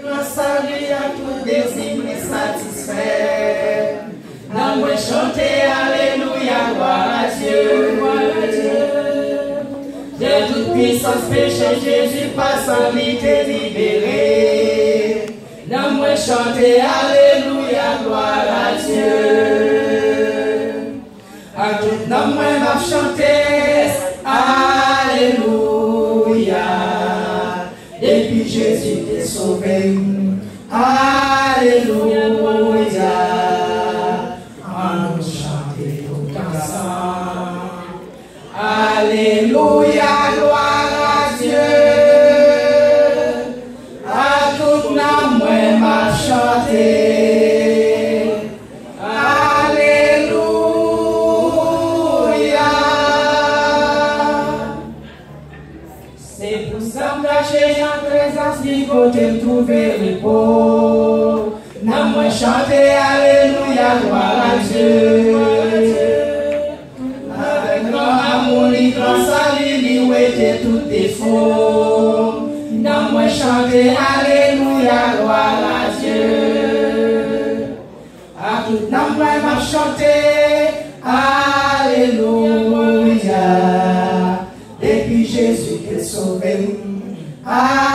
Grâce à lui à tout désir est satisfait. Dans moi chanter Alléluia, gloire à Dieu. De toute puissance péché, Jésus passe en t'est libéré. Dans moi chanter Alléluia, gloire à Dieu. À tout dans moi m'a chanter Alléluia. Depuis Jésus t'est sauvé. Ce côté trouver repos. N'a moi chanter Alléluia, gloire à Dieu. Avec grand amour, il grand salut, il ouétait tout défaut. N'a moi chanter Alléluia, gloire à Dieu. À tout nom, moi chanté Alléluia. Depuis Jésus t'est sauvé. Alléluia.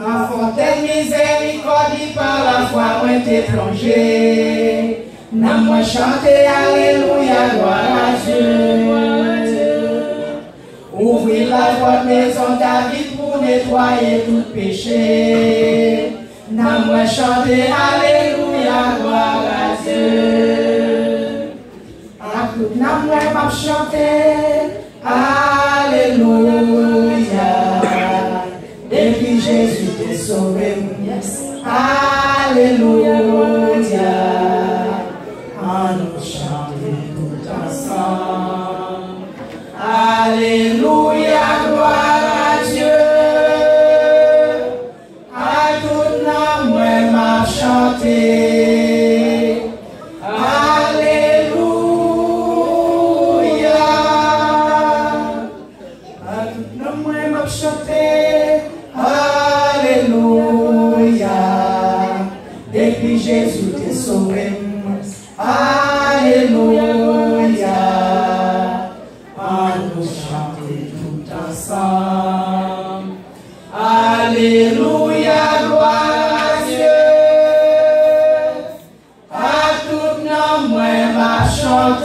La fontaine miséricorde par la foi moi t'es plongé. N'a moi chanter Alléluia, gloire à Dieu. Ouvrir la voie maison David pour nettoyer tout péché. N'a moi chanter Alléluia, gloire à Dieu. À tout n'a moi m'a chanter Alléluia. Depuis Jésus t'est sauvé. Alléluia. En nous chanter tout ensemble. Alléluia,